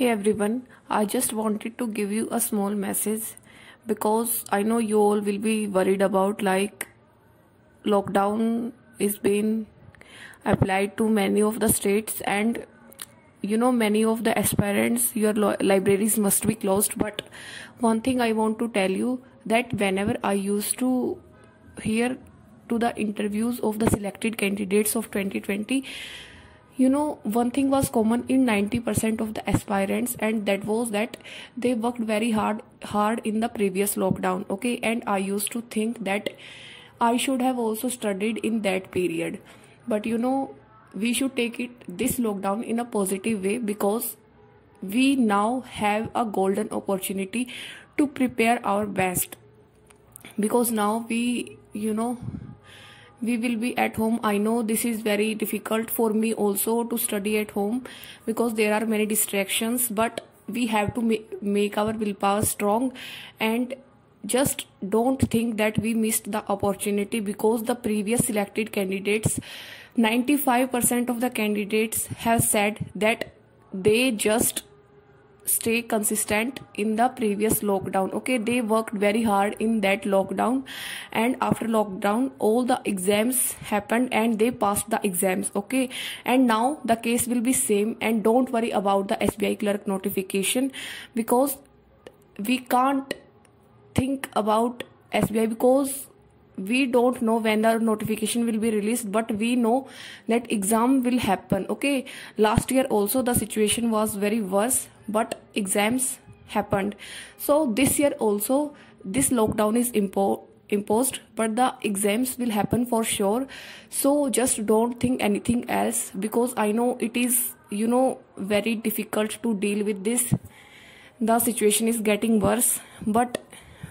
Hey everyone, I just wanted to give you a small message because I know you all will be worried about like lockdown is being applied to many of the states and you know many of the aspirants your libraries must be closed. But one thing I want to tell you that whenever I used to hear to the interviews of the selected candidates of 2020 you know one thing was common in 90% of the aspirants and that was that they worked very hard hard in the previous lockdown okay? And i used to think that i should have also studied in that period. But you know we should take it this lockdown in a positive way because we now have a golden opportunity to prepare our best. Because now we you know we will be at home. I know this is very difficult for me also to study at home because there are many distractions but we have to ma- make our willpower strong and just don't think that we missed the opportunity because the previous selected candidates 95% of the candidates have said that they just stay consistent in the previous lockdown. Okay they worked very hard in that lockdown. And after lockdown all the exams happened and they passed the exams. Okay and now the case will be same. And don't worry about the sbi clerk notification because we can't think about sbi because we don't know when the notification will be released but we know that exam will happen okay? Last year also the situation was very worse but exams happened. So this year also this lockdown is impo- imposed but the exams will happen for sure. So just don't think anything else because i know it is you know very difficult to deal with this. The situation is getting worse but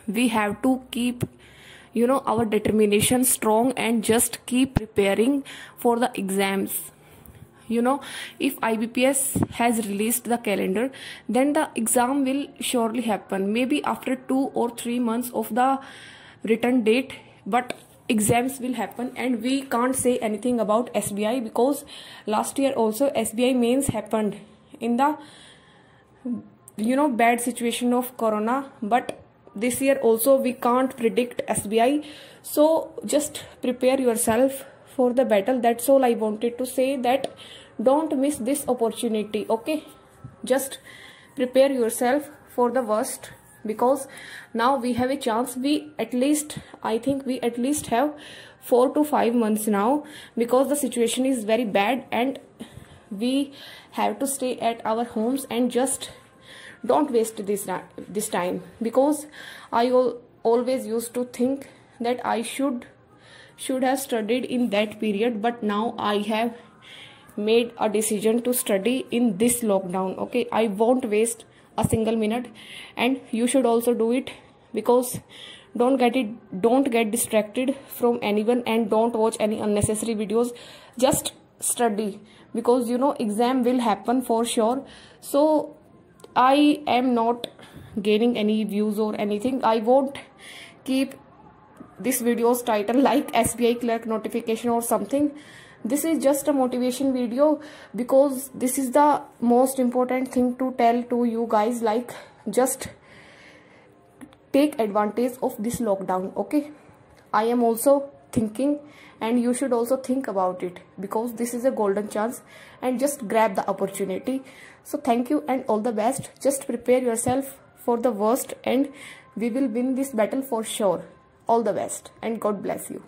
we have to keep you know our determination strong and just keep preparing for the exams. You know if ibps has released the calendar then the exam will surely happen. Maybe after 2 or 3 months of the written date but exams will happen and we can't say anything about sbi because last year also sbi mains happened in the you know bad situation of corona but this year also we can't predict SBI so just prepare yourself for the battle. That's all I wanted to say that don't miss this opportunity okay? Just prepare yourself for the worst because now we have a chance. We at least I think we at least have 4 to 5 months now because the situation is very bad and we have to stay at our homes and just don't waste this this time. Because i always used to think that i should should have studied in that period but now i have made a decision to study in this lockdown okay? I won't waste a single minute and you should also do it because don't get it don't get distracted from anyone and don't watch any unnecessary videos. Just study because you know exam will happen for sure. So I am not gaining any views or anything. I won't keep this video's title like SBI clerk notification or something. This is just a motivation video because this is the most important thing to tell to you guys like just take advantage of this lockdown okay i am also thinking and you should also think about it because this is a golden chance and just grab the opportunity. So thank you and all the best. Just prepare yourself for the worst and we will win this battle for sure. All the best and god bless you